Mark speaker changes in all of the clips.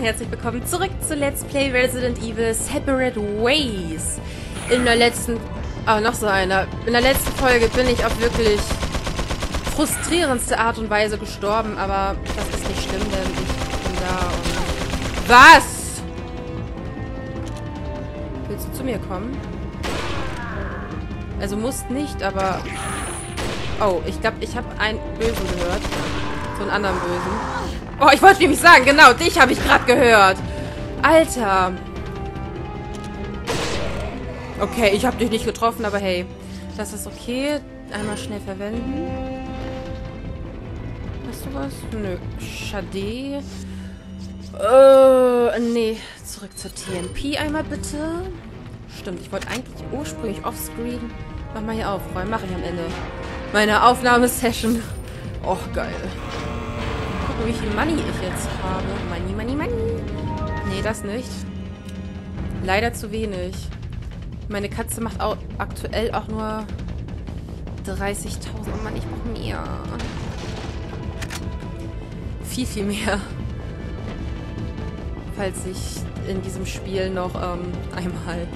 Speaker 1: und herzlich willkommen zurück zu Let's Play Resident Evil Separate Ways. In der letzten... Ah, noch so einer. In der letzten Folge bin ich auf wirklich frustrierendste Art und Weise gestorben, aber das ist nicht schlimm, denn ich bin da und... Was? Willst du zu mir kommen? Also musst nicht, aber... Oh, ich glaube, ich habe einen Bösen gehört. So einen anderen Bösen. Oh, ich wollte nämlich sagen, genau, dich habe ich gerade gehört. Alter. Okay, ich habe dich nicht getroffen, aber hey. Das ist okay. Einmal schnell verwenden. Hast du was? Nö. Schade. Äh, nee. Zurück zur TNP einmal bitte. Stimmt, ich wollte eigentlich ursprünglich offscreen. Mach mal hier aufräumen. Mache ich am Ende. Meine Aufnahmesession. Och, geil wie viel Money ich jetzt habe. Money, money, money. Nee, das nicht. Leider zu wenig. Meine Katze macht auch aktuell auch nur 30.000. Oh Mann, ich brauche mehr. Viel, viel mehr. Falls ich in diesem Spiel noch ähm, einmal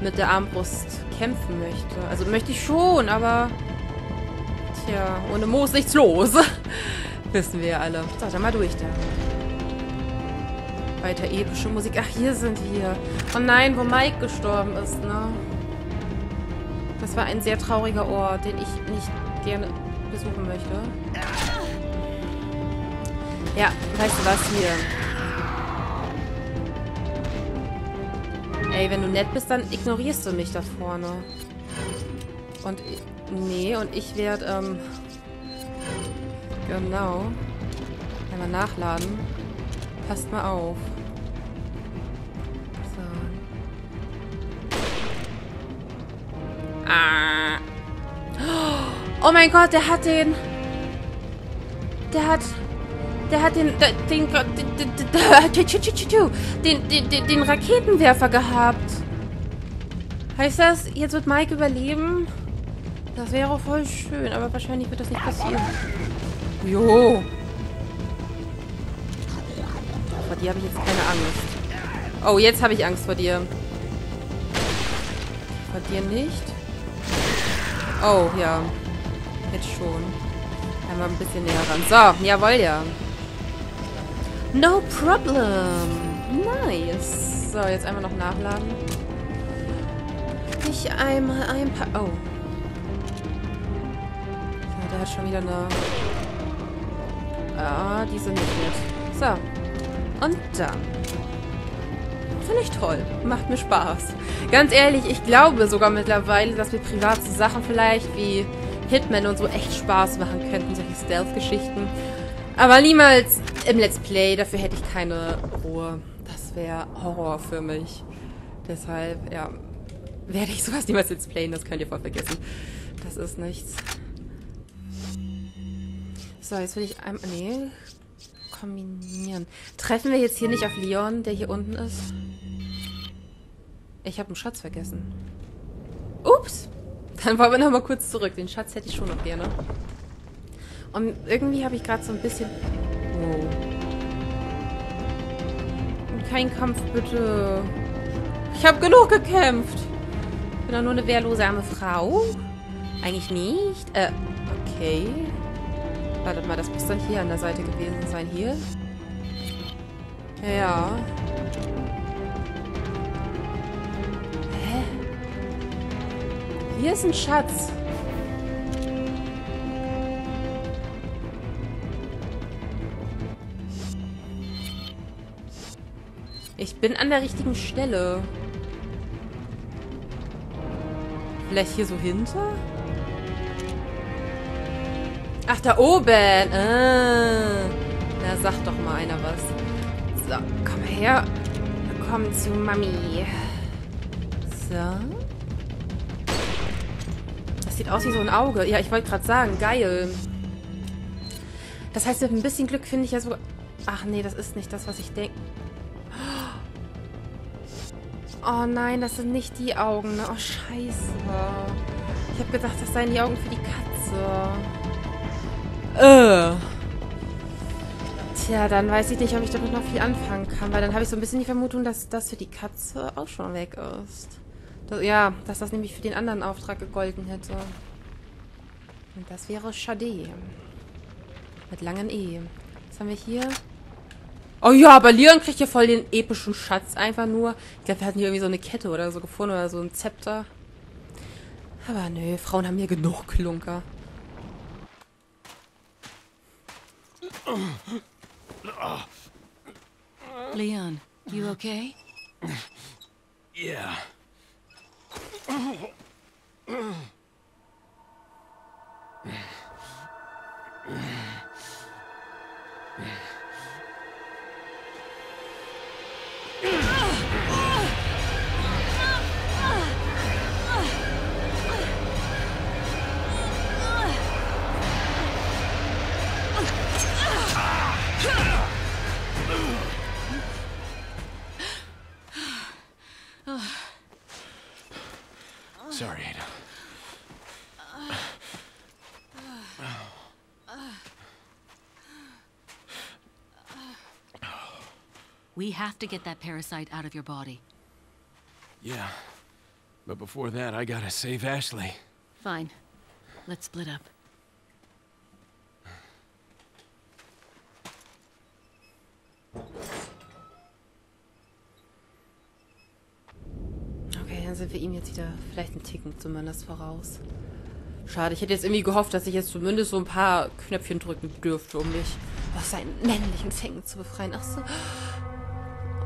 Speaker 1: mit der Armbrust kämpfen möchte. Also möchte ich schon, aber... Tja, ohne Moos nichts los. Wissen wir ja alle. So, dann mal durch da. Weiter epische Musik. Ach, hier sind wir. Oh nein, wo Mike gestorben ist, ne? Das war ein sehr trauriger Ort, den ich nicht gerne besuchen möchte. Ja, weißt du was? Hier. Ey, wenn du nett bist, dann ignorierst du mich da vorne. Und... Nee, und ich werde, ähm... Genau. Einmal nachladen. Passt mal auf. So. Ah. Oh mein Gott, der hat den... Der hat... Der hat den... Den... Den, den, den, den Raketenwerfer gehabt. Heißt das, jetzt wird Mike überleben? Das wäre voll schön, aber wahrscheinlich wird das nicht passieren. Jo. Vor dir habe ich jetzt keine Angst. Oh, jetzt habe ich Angst vor dir. Vor dir nicht? Oh, ja. Jetzt schon. Einmal ein bisschen näher ran. So, jawohl, ja. No problem. Nice. So, jetzt einmal noch nachladen. Ich einmal ein paar... Oh. So, der hat schon wieder eine Ah, die sind nicht nett. So. Und dann. Finde ich toll. Macht mir Spaß. Ganz ehrlich, ich glaube sogar mittlerweile, dass mir private Sachen vielleicht wie Hitman und so echt Spaß machen könnten. Solche Stealth-Geschichten. Aber niemals im Let's Play. Dafür hätte ich keine Ruhe. Das wäre Horror für mich. Deshalb, ja, werde ich sowas niemals Let's Playen. Das könnt ihr voll vergessen. Das ist nichts. So, jetzt will ich einmal... Nee. Kombinieren. Treffen wir jetzt hier nicht auf Leon, der hier unten ist? Ich habe einen Schatz vergessen. Ups. Dann wollen wir noch mal kurz zurück. Den Schatz hätte ich schon noch gerne. Und irgendwie habe ich gerade so ein bisschen... Wow. Kein Kampf, bitte. Ich habe genug gekämpft. Ich bin doch nur eine wehrlose arme Frau. Eigentlich nicht. Äh, okay. Wartet mal, das muss dann hier an der Seite gewesen sein. Hier? Ja. Hä? Hier ist ein Schatz. Ich bin an der richtigen Stelle. Vielleicht hier so hinter? Ach, da oben. Ah. Na, sag doch mal einer was. So, komm her. Komm zu Mami. So. Das sieht aus wie so ein Auge. Ja, ich wollte gerade sagen, geil. Das heißt, mit ein bisschen Glück finde ich ja sogar... Ach nee, das ist nicht das, was ich denke. Oh nein, das sind nicht die Augen. Ne? Oh, scheiße. Ich habe gedacht, das seien die Augen für die Katze. Äh. Tja, dann weiß ich nicht, ob ich damit noch viel anfangen kann, weil dann habe ich so ein bisschen die Vermutung, dass das für die Katze auch schon weg ist. Das, ja, dass das nämlich für den anderen Auftrag gegolten hätte. Und das wäre Schade. Mit langen E. Was haben wir hier? Oh ja, aber Leon kriegt hier voll den epischen Schatz. Einfach nur. Ich glaube, wir hatten hier irgendwie so eine Kette oder so gefunden oder so ein Zepter. Aber nö, Frauen haben hier genug Klunker.
Speaker 2: Leon, you okay?
Speaker 3: Yeah.
Speaker 2: We have to get that parasite out of your body.
Speaker 3: Yeah. But before that, I gotta save Ashley.
Speaker 2: Fine. Let's split up.
Speaker 1: Okay, dann sind wir ihm jetzt wieder vielleicht einen Ticken zumindest voraus. Schade, ich hätte jetzt irgendwie gehofft, dass ich jetzt zumindest so ein paar Knöpfchen drücken dürfte, um mich aus seinen männlichen Fängen zu befreien. Ach so.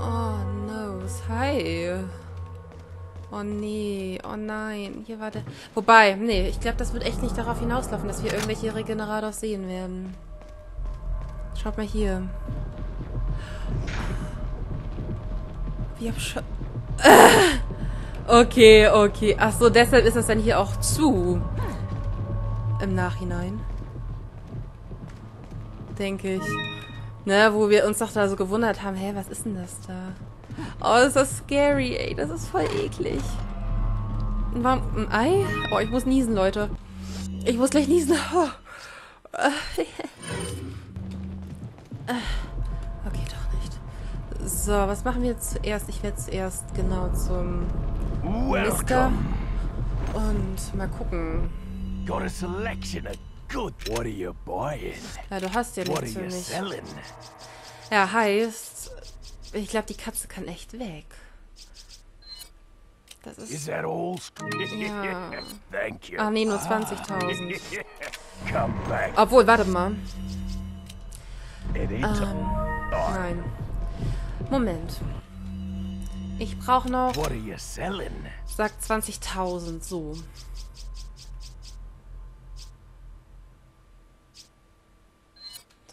Speaker 1: Oh, no. Hi. Oh, nee. Oh, nein. Hier war der... Wobei, nee, ich glaube, das wird echt nicht darauf hinauslaufen, dass wir irgendwelche Regenerators sehen werden. Schaut mal hier. Wie hab schon... Okay, okay. Ach so, deshalb ist das dann hier auch zu. Im Nachhinein. Denke ich. Ne, wo wir uns doch da so gewundert haben, hä, was ist denn das da? Oh, ist das scary, ey. Das ist voll eklig. Ein, warm, ein Ei? Oh, ich muss niesen, Leute. Ich muss gleich niesen. Oh. Okay, doch nicht. So, was machen wir jetzt zuerst? Ich werde zuerst genau zum Mister. Und mal gucken.
Speaker 3: Got a selection of good. What are you buying?
Speaker 1: Ja, du hast ja nichts für mich.
Speaker 3: selling?
Speaker 1: Ja, heißt, ich glaube, die Katze kann echt weg. Das
Speaker 3: Is
Speaker 1: ist...
Speaker 3: that all?
Speaker 1: Ja.
Speaker 3: Thank you.
Speaker 1: Ah, nee, nur 20.000.
Speaker 3: Come back.
Speaker 1: Obwohl, warte mal. Ähm, nein. Moment. Ich brauche noch,
Speaker 3: What are you selling?
Speaker 1: sag 20.000, so.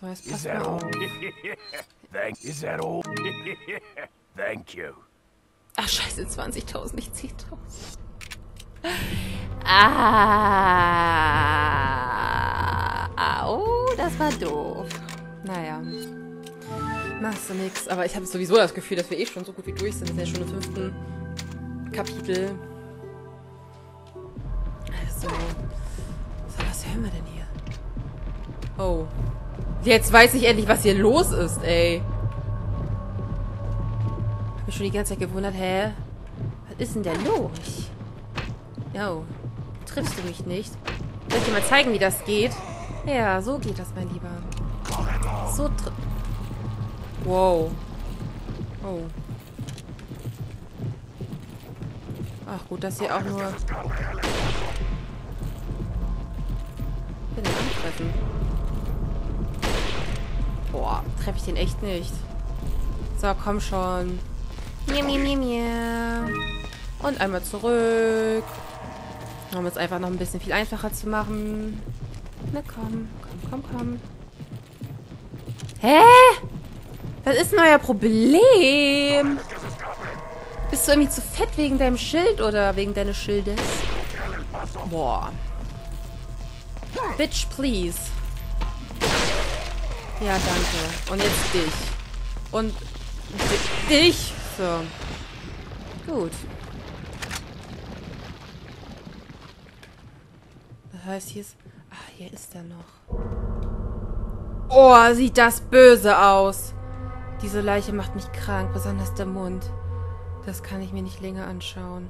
Speaker 1: So, jetzt
Speaker 3: Is
Speaker 1: pass mal
Speaker 3: that all?
Speaker 1: auf.
Speaker 3: Thank. Is that all? Thank you.
Speaker 1: Ach, scheiße, 20.000, nicht 10.000. Ah, oh, das war doof. Naja. Machst du nix. Aber ich habe sowieso das Gefühl, dass wir eh schon so gut wie durch sind. Wir sind ja schon im fünften Kapitel. So. So, was hören wir denn hier? Oh. Jetzt weiß ich endlich, was hier los ist, ey. Hab mich schon die ganze Zeit gewundert, hä? Was ist denn da los? Jo. Triffst du mich nicht? Soll ich dir mal zeigen, wie das geht? Ja, so geht das, mein Lieber. So tr... Wow. Oh. Ach gut, dass hier auch nur... Bin den antreffen. Boah, treffe ich den echt nicht. So, komm schon. Miau, miau, miau, miau. Und einmal zurück. Um es einfach noch ein bisschen viel einfacher zu machen. Na komm, komm, komm, komm. Hä? Was ist denn euer Problem? Bist du irgendwie zu fett wegen deinem Schild oder wegen deines Schildes? Boah. Bitch, please. Ja, danke. Und jetzt dich. Und di- dich. So. Gut. Das heißt, hier ist... Ah, hier ist er noch. Oh, sieht das böse aus. Diese Leiche macht mich krank, besonders der Mund. Das kann ich mir nicht länger anschauen.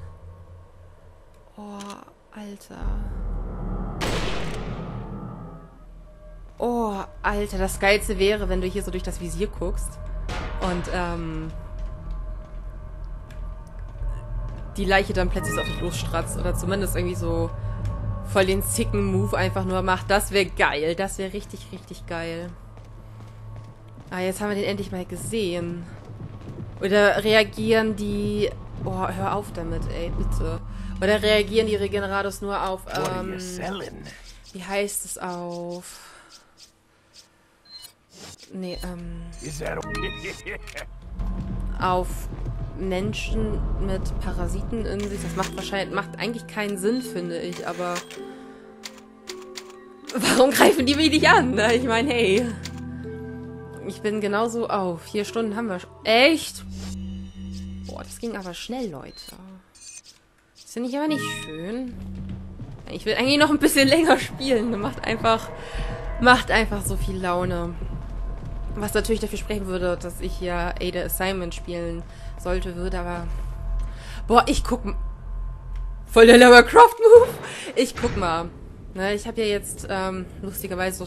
Speaker 1: Oh, Alter. Oh, Alter, das Geilste wäre, wenn du hier so durch das Visier guckst und ähm, die Leiche dann plötzlich so auf dich losstratzt oder zumindest irgendwie so voll den sicken Move einfach nur macht. Das wäre geil. Das wäre richtig, richtig geil. Ah, jetzt haben wir den endlich mal gesehen. Oder reagieren die... Oh, hör auf damit, ey, bitte. Oder reagieren die Regenerados nur auf... Ähm, wie heißt es auf... Nee, ähm... auf Menschen mit Parasiten in sich. Das macht wahrscheinlich, macht eigentlich keinen Sinn, finde ich, aber warum greifen die mich nicht an? Ich meine, hey. Ich bin genauso auf. Oh, vier Stunden haben wir. Echt? Boah, das ging aber schnell, Leute. Das finde ich aber nicht schön. Ich will eigentlich noch ein bisschen länger spielen. Macht einfach, macht einfach so viel Laune. Was natürlich dafür sprechen würde, dass ich ja Ada Assignment spielen sollte, würde, aber... Boah, ich guck... Voll der Lara Croft Move! Ich guck mal. Ne, ich habe ja jetzt ähm, lustigerweise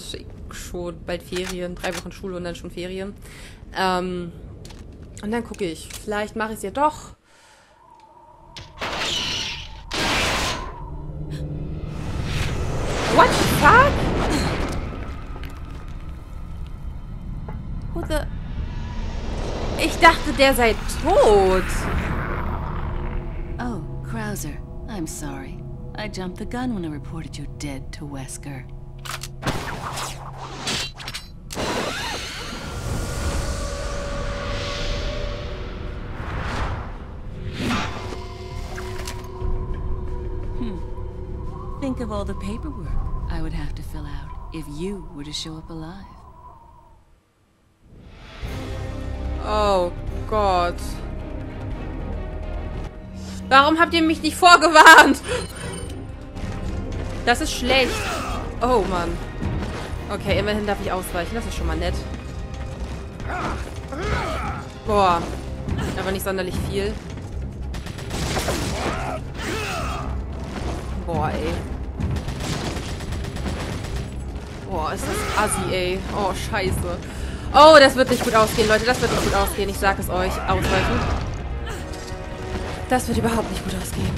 Speaker 1: schon bald Ferien, drei Wochen Schule und dann schon Ferien. Ähm, und dann gucke ich. Vielleicht mache ich es ja doch. What the fuck? The... Ich dachte, der sei tot.
Speaker 2: Oh, Krauser. I'm sorry. I jumped the gun when I reported you dead to Wesker. Hmm. Think of all the paperwork I would have to fill out if you were to show up alive.
Speaker 1: Oh Gott. Warum habt ihr mich nicht vorgewarnt? Das ist schlecht. Oh Mann. Okay, immerhin darf ich ausweichen. Das ist schon mal nett. Boah. Aber nicht sonderlich viel. Boah, ey. Boah, ist das assi, ey. Oh, scheiße. Oh, das wird nicht gut ausgehen, Leute. Das wird nicht gut ausgehen. Ich sag es euch. Ausweichen. Das wird überhaupt nicht gut ausgehen.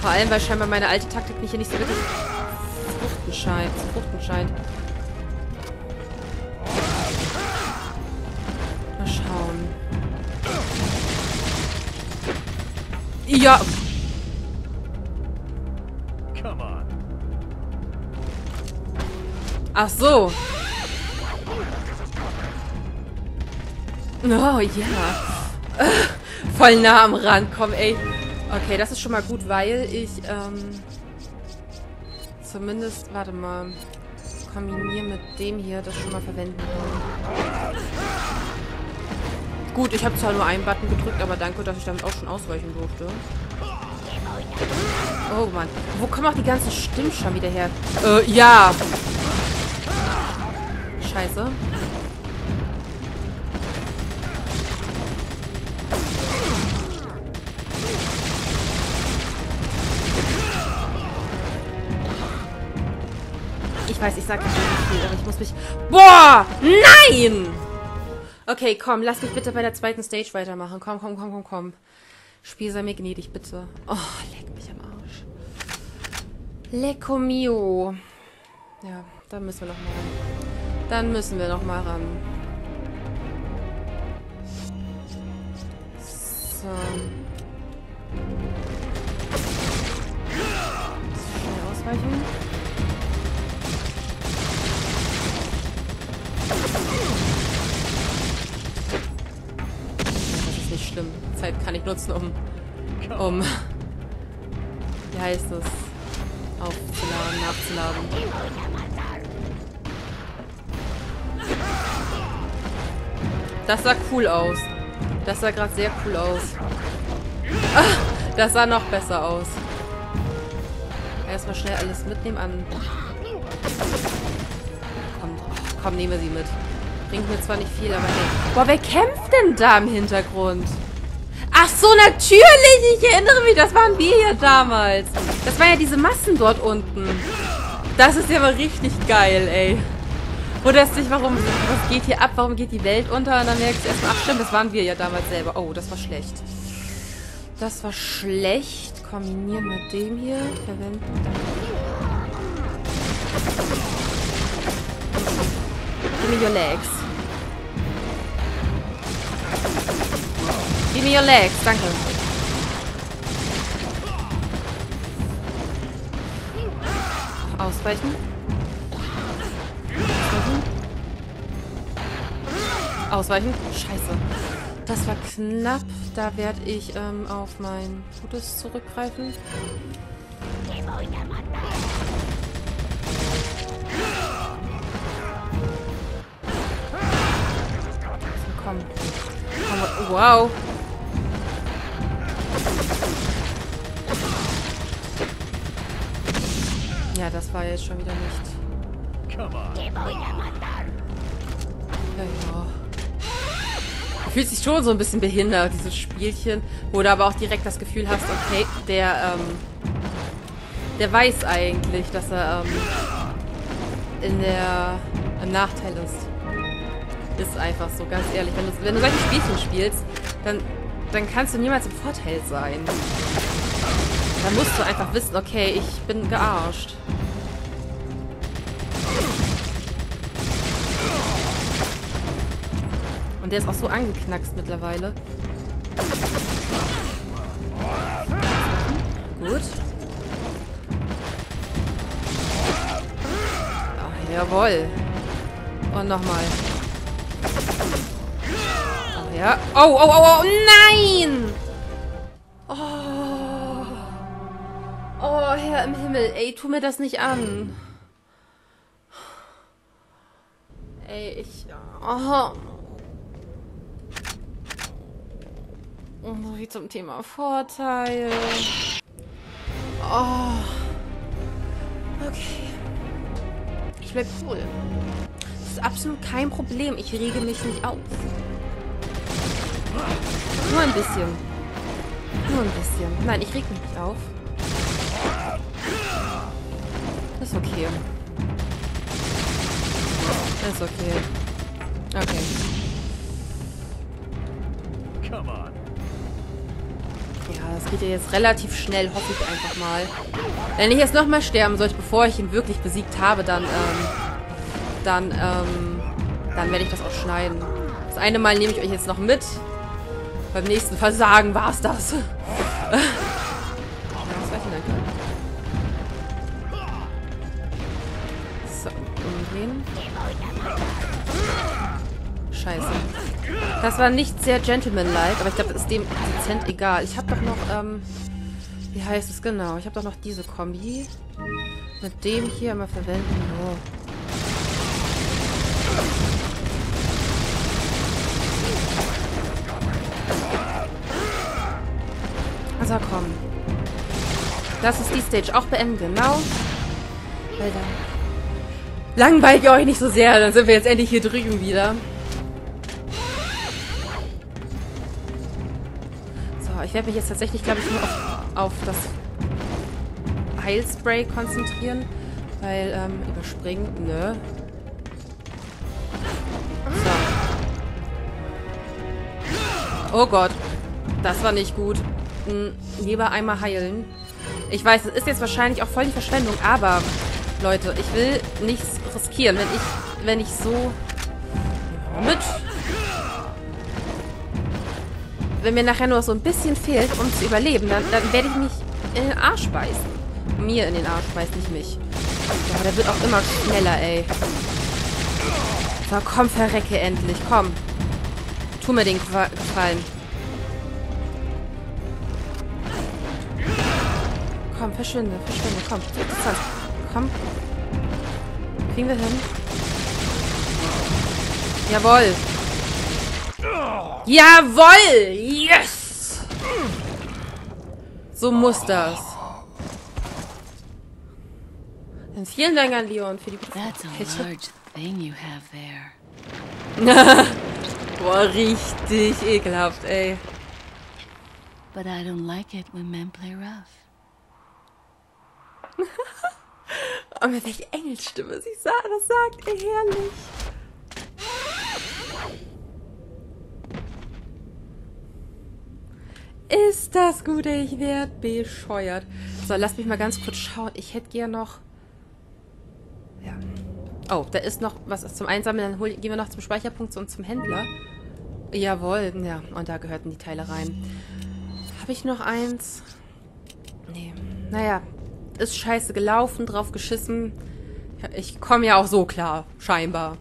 Speaker 1: Vor allem, weil scheinbar meine alte Taktik mich hier nicht so wirklich fruchten scheint. Fruchten scheint. Mal schauen. Ja. Ach so. Oh, ja. Voll nah am Rand. Komm, ey. Okay, das ist schon mal gut, weil ich, ähm... Zumindest, warte mal. Kombiniere mit dem hier das schon mal verwenden kann. Gut, ich habe zwar nur einen Button gedrückt, aber danke, dass ich damit auch schon ausweichen durfte. Oh Mann. Wo kommen auch die ganzen Stimmen schon wieder her? Äh, ja. Scheiße. Ich weiß, ich sag nicht viel, aber ich muss mich... Boah! Nein! Okay, komm, lass mich bitte bei der zweiten Stage weitermachen. Komm, komm, komm, komm, komm. Spiel sei mir gnädig, bitte. Oh, leck mich am Arsch. Lecco mio. Ja, dann müssen wir noch mal ran. Dann müssen wir noch mal ran. So. Schnell ausweichen. Schlimm. Zeit kann ich nutzen, um... um... Wie heißt es? Aufzuladen, nachzuladen. Das sah cool aus. Das sah gerade sehr cool aus. Ah, das sah noch besser aus. Erstmal schnell alles mitnehmen an. Kommt komm, nehmen wir sie mit. Bringt mir zwar nicht viel, aber hey. Boah, wer kämpft denn da im Hintergrund? Ach so, natürlich! Ich erinnere mich, das waren wir ja damals. Das waren ja diese Massen dort unten. Das ist ja mal richtig geil, ey. Oder ist nicht, warum, was geht hier ab? Warum geht die Welt unter? Und dann merkst du erstmal, ach stimmt, das waren wir ja damals selber. Oh, das war schlecht. Das war schlecht. Kombinieren mit dem hier. Verwenden. Give me your legs. Give me your legs, danke. Ausweichen. Ausweichen. Ausweichen. Scheiße. Das war knapp. Da werde ich ähm, auf mein Gutes zurückgreifen. Wow. Ja, das war jetzt schon wieder nicht. Ja, ja. Fühlt sich schon so ein bisschen behindert, dieses Spielchen, wo du aber auch direkt das Gefühl hast, okay, der, ähm, der weiß eigentlich, dass er, ähm, in der, im Nachteil ist. Ist einfach so, ganz ehrlich. Wenn du, wenn du solche Spielchen spielst, dann, dann kannst du niemals im Vorteil sein. Dann musst du einfach wissen, okay, ich bin gearscht. Und der ist auch so angeknackst mittlerweile. Gut. Ach, jawohl. Und nochmal. Ja. Oh, oh, oh, oh, nein! Oh. Oh, Herr im Himmel. Ey, tu mir das nicht an. Ey, ich... Oh. So viel zum Thema Vorteil. Oh. Okay. Ich bleib cool. Das ist absolut kein Problem. Ich rege mich nicht auf. Nur ein bisschen. Nur ein bisschen. Nein, ich reg mich nicht auf. Ist okay. Ist okay. Okay. Ja, das geht ja jetzt relativ schnell, hoffe ich einfach mal. Wenn ich jetzt nochmal sterben sollte, bevor ich ihn wirklich besiegt habe, dann, ähm, dann, ähm, dann werde ich das auch schneiden. Das eine Mal nehme ich euch jetzt noch mit. Beim nächsten Versagen war es das. So, umdrehen. Scheiße. Das war nicht sehr gentlemanlike, aber ich glaube, das ist dem dezent egal. Ich habe doch noch, ähm, wie heißt es genau? Ich habe doch noch diese Kombi. Mit dem hier immer verwenden. Oh. Also komm. Lass uns die Stage auch beenden, genau. Weil dann langweilt ihr euch nicht so sehr. Dann sind wir jetzt endlich hier drüben wieder. ich werde mich jetzt tatsächlich, glaube ich, nur auf, auf das Heilspray konzentrieren. Weil, ähm, überspringen, ne? So. Oh Gott. Das war nicht gut. Hm, lieber einmal heilen. Ich weiß, es ist jetzt wahrscheinlich auch voll die Verschwendung, aber Leute, ich will nichts riskieren. Wenn ich, wenn ich so mit wenn mir nachher nur so ein bisschen fehlt, um zu überleben, dann, dann werde ich mich in den Arsch beißen. Mir in den Arsch beißt, nicht mich. Ja, der wird auch immer schneller, ey. So, komm, verrecke endlich, komm. Tu mir den Gefallen. Komm, verschwinde, verschwinde, komm. Komm. Kriegen wir hin. Jawohl. Jawoll! Yes! So muss das. Dann vielen Dank an Leon für die
Speaker 2: That's a large thing you have there.
Speaker 1: Boah, richtig ekelhaft, ey.
Speaker 2: But I don't like it when men play rough.
Speaker 1: Oh, mit welcher Engelsstimme sie das sagt, ey, herrlich. Ist das gut, ich werd bescheuert. So, lass mich mal ganz kurz schauen. Ich hätte gern noch... Ja. Oh, da ist noch was zum Einsammeln. Dann hol, gehen wir noch zum Speicherpunkt und zum Händler. Jawohl, ja. Und da gehörten die Teile rein. Habe ich noch eins? Nee. Naja, ist scheiße gelaufen, drauf geschissen. Ich komme ja auch so klar, scheinbar.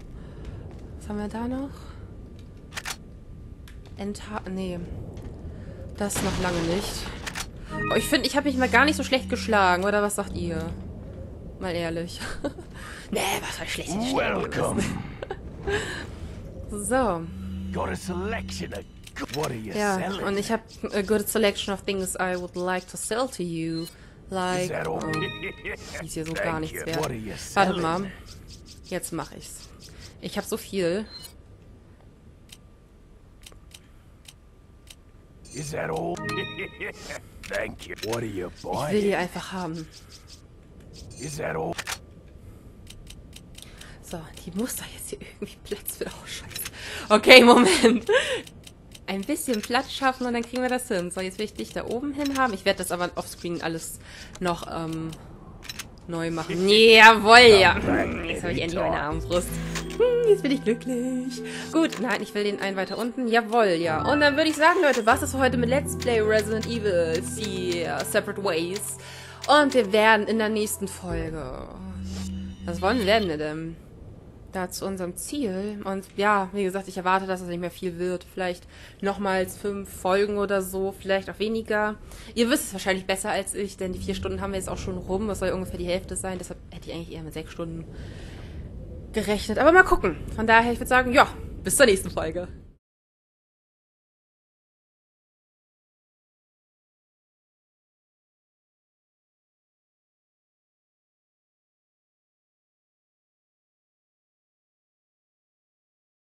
Speaker 1: Was haben wir da noch? Entha... Nee. Das noch lange nicht. Oh, ich finde, ich habe mich mal gar nicht so schlecht geschlagen. Oder was sagt ihr? Mal ehrlich. nee, was war schlecht.
Speaker 3: Welcome.
Speaker 1: So.
Speaker 3: Got a selection of. What are you
Speaker 1: Ja, und ich habe a good selection of things I would like to sell to you. Like... ist hier so gar nichts wert. Warte mal. Jetzt mache ich's. Ich habe so viel.
Speaker 3: Is that all? Thank you. What are you
Speaker 1: Ich will
Speaker 3: buying?
Speaker 1: die einfach haben.
Speaker 3: Is that all?
Speaker 1: So, die muss da jetzt hier irgendwie Platz für. Oh, scheiße. Okay, Moment. Ein bisschen Platz schaffen und dann kriegen wir das hin. So, jetzt will ich dich da oben hin haben. Ich werde das aber offscreen alles noch ähm, neu machen. Jawohl, ja. Jetzt habe ich endlich meine Armbrust. Hm, jetzt bin ich glücklich. Gut, nein, ich will den einen weiter unten. Jawohl, ja. Und dann würde ich sagen, Leute, was ist für heute mit Let's Play Resident Evil 4 Separate Ways? Und wir werden in der nächsten Folge... Was wollen werden wir denn? Da zu unserem Ziel. Und ja, wie gesagt, ich erwarte, dass es nicht mehr viel wird. Vielleicht nochmals fünf Folgen oder so, vielleicht auch weniger. Ihr wisst es wahrscheinlich besser als ich, denn die vier Stunden haben wir jetzt auch schon rum. Das soll ungefähr die Hälfte sein. Deshalb hätte ich eigentlich eher mit sechs Stunden gerechnet. Aber mal gucken. Von daher, ich würde sagen, ja, bis zur nächsten Folge.